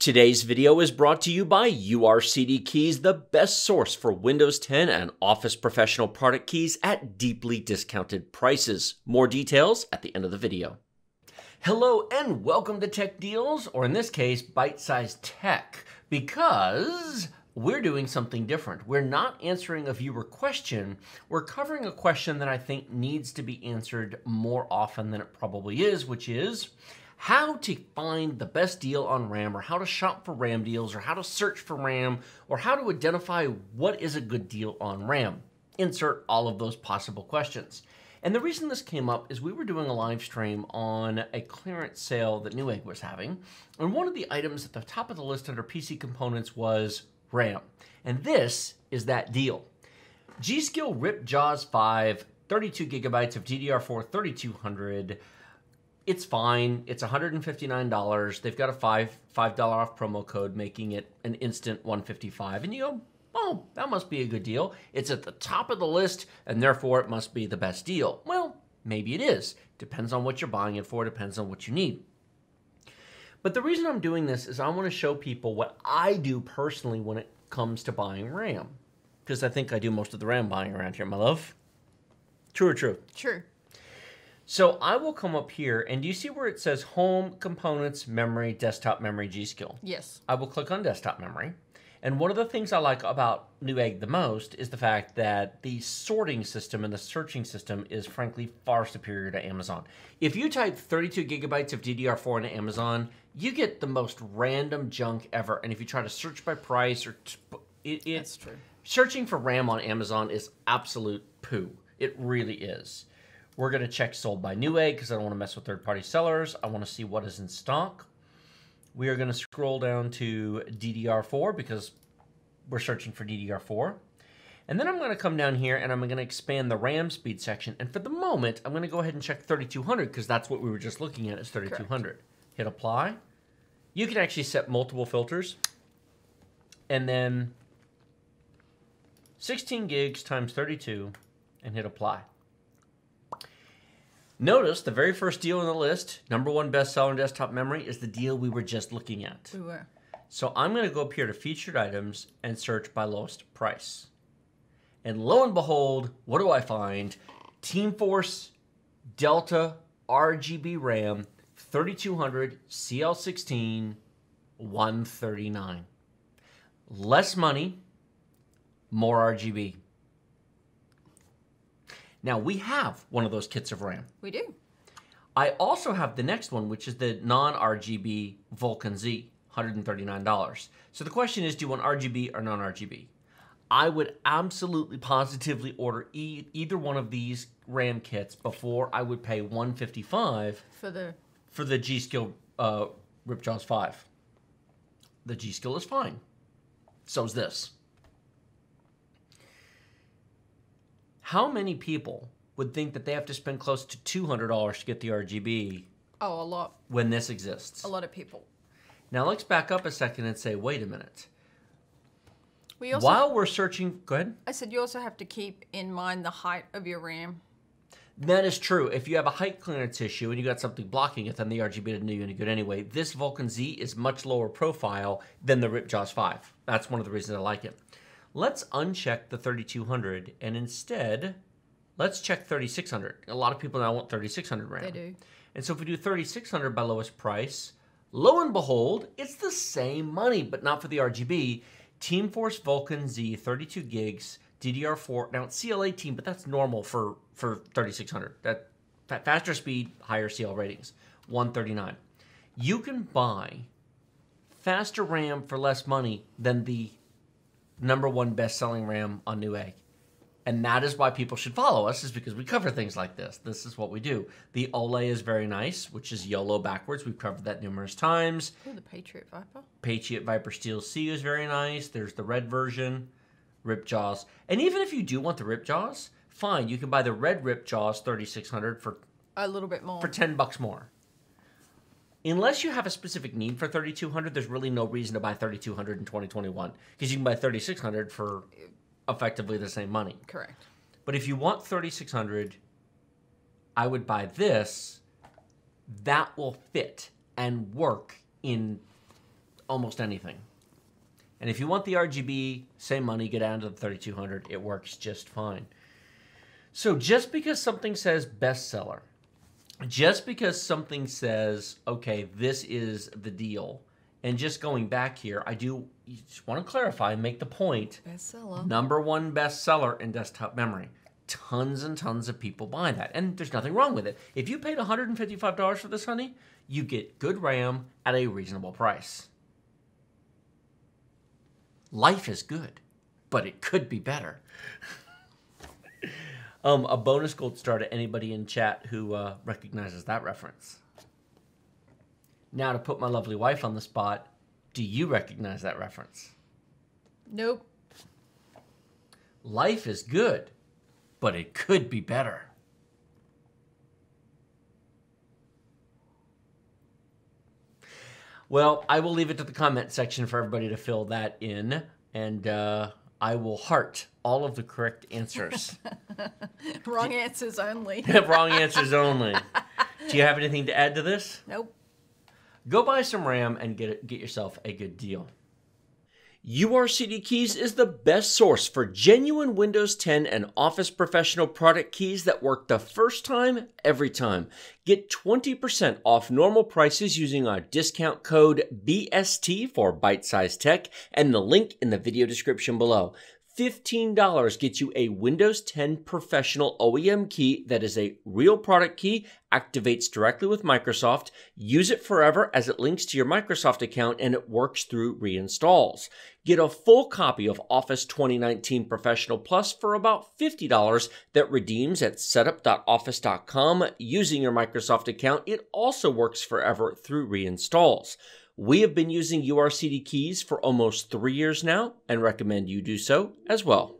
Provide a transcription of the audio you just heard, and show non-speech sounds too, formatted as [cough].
Today's video is brought to you by URCD Keys, the best source for Windows 10 and Office Professional product keys at deeply discounted prices. More details at the end of the video. Hello and welcome to Tech Deals, or in this case, Byte Size Tech, because we're doing something different. We're not answering a viewer question, we're covering a question that I think needs to be answered more often than it probably is, which is how to find the best deal on RAM, or how to shop for RAM deals, or how to search for RAM, or how to identify what is a good deal on RAM. Insert all of those possible questions. And the reason this came up is we were doing a live stream on a clearance sale that Newegg was having, and one of the items at the top of the list under PC components was RAM. And this is that deal. G.Skill RIP JAWS 5, 32 gigabytes of DDR4 3200 it's fine. It's $159. They've got a five five dollar off promo code, making it an instant 155. And you go, oh, that must be a good deal. It's at the top of the list, and therefore it must be the best deal. Well, maybe it is. Depends on what you're buying it for. Depends on what you need. But the reason I'm doing this is I want to show people what I do personally when it comes to buying RAM. Because I think I do most of the RAM buying around here, my love. True or true? True. So I will come up here, and do you see where it says Home, Components, Memory, Desktop Memory, G-Skill? Yes. I will click on Desktop Memory. And one of the things I like about Newegg the most is the fact that the sorting system and the searching system is frankly far superior to Amazon. If you type 32 gigabytes of DDR4 into Amazon, you get the most random junk ever. And if you try to search by price or it, it, That's true. Searching for RAM on Amazon is absolute poo. It really is. We're going to check sold by Newegg because I don't want to mess with third-party sellers. I want to see what is in stock. We are going to scroll down to DDR4 because we're searching for DDR4. And then I'm going to come down here and I'm going to expand the RAM speed section. And for the moment, I'm going to go ahead and check 3200 because that's what we were just looking at is 3200. Correct. Hit apply. You can actually set multiple filters. And then 16 gigs times 32 and hit apply. Notice the very first deal on the list, number one best-selling desktop memory, is the deal we were just looking at. We were. So I'm going to go up here to featured items and search by lowest price. And lo and behold, what do I find? T-Force Delta RGB RAM 3200 CL16 139. Less money, more RGB. Now we have one of those kits of RAM. We do. I also have the next one, which is the non-RGB Vulcan Z, $139. So the question is, do you want RGB or non-RGB? I would absolutely positively order e either one of these RAM kits before I would pay 155 for the for the G.Skill uh, RipJaws 5. The G.Skill is fine. So is this. How many people would think that they have to spend close to $200 to get the RGB? Oh, a lot. When this exists. A lot of people. Now let's back up a second and say, wait a minute. We also, While we're searching, go ahead. I said you also have to keep in mind the height of your RAM. That is true. If you have a height clearance issue and you got something blocking it, then the RGB didn't do you any good anyway. This Vulcan Z is much lower profile than the RipJaws 5. That's one of the reasons I like it. Let's uncheck the 3200 and instead, let's check 3600. A lot of people now want 3600 RAM. They do. And so if we do 3600 by lowest price, lo and behold, it's the same money, but not for the RGB. T-Force Vulcan Z, 32 gigs, DDR4. Now it's CL18, but that's normal for for 3600. That faster speed, higher CL ratings. 139. You can buy faster RAM for less money than the number one best selling RAM on Newegg. And that is why people should follow us, is because we cover things like this. This is what we do. The OLOy is very nice, which is YOLO backwards. We've covered that numerous times. Oh, the Patriot Viper. Patriot Viper Steel C is very nice. There's the red version, Rip Jaws. And even if you do want the Rip Jaws, fine. You can buy the red Rip Jaws 3600 for a little bit more. For 10 bucks more unless you have a specific need for 3200 there's really no reason to buy 3200 in 2021 because you can buy 3600 for effectively the same money correct but if you want 3600 i would buy this that will fit and work in almost anything. And if you want the RGB, same money, get down to the 3200. It works just fine. So just because something says bestseller, just because something says, okay, this is the deal, and just going back here, I do just want to clarify and make the point. Bestseller. Number one bestseller in desktop memory. Tons and tons of people buy that, and there's nothing wrong with it. If you paid $155 for this, honey, you get good RAM at a reasonable price. Life is good, but it could be better. [laughs] um, a bonus gold star to anybody in chat who uh, recognizes that reference. Now, to put my lovely wife on the spot, do you recognize that reference? Nope. Life is good, but it could be better. Well, I will leave it to the comment section for everybody to fill that in, and uh, I will heart all of the correct answers. [laughs] Wrong answers only. [laughs] Wrong answers only. Do you have anything to add to this? Nope. Go buy some RAM and get it, get yourself a good deal. URCD Keys is the best source for genuine Windows 10 and Office Professional product keys that work the first time, every time. Get 20% off normal prices using our discount code BST for Byte Size Tech and the link in the video description below. $15 gets you a Windows 10 Professional OEM key that is a real product key, activates directly with Microsoft. Use it forever as it links to your Microsoft account and it works through reinstalls. Get a full copy of Office 2019 Professional Plus for about $50 that redeems at setup.office.com using your Microsoft account. It also works forever through reinstalls. We have been using URCD keys for almost three years now and recommend you do so as well.